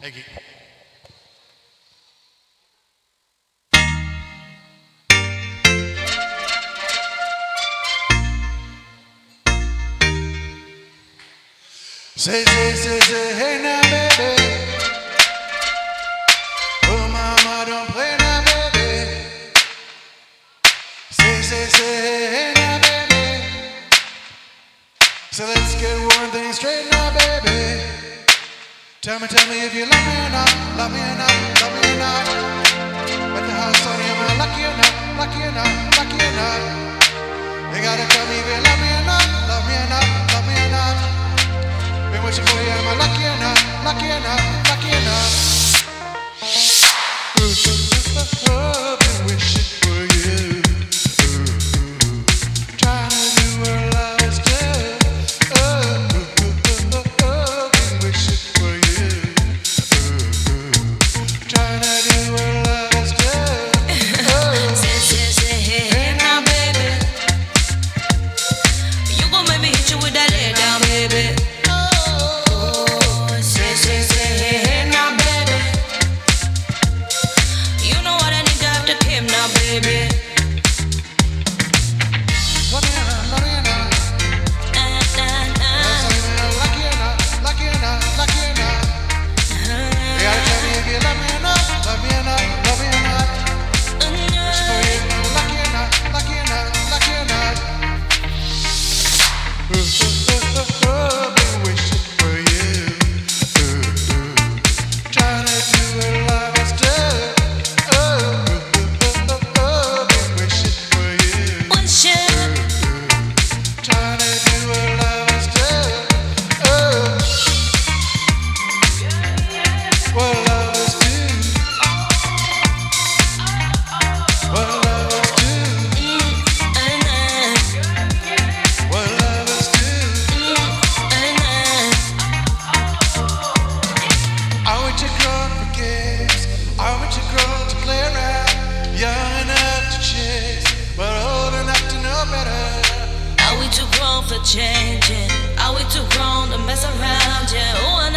Thank you. Say, say, say, say, hey now, baby. Oh, mama, don't play now, baby. Say, say, say, hey now, baby. So let's get one thing straight now, baby. Tell me, tell me if you love me or not, love me or not, love me or not. for changing. Are we too grown to mess around? Yeah. Ooh,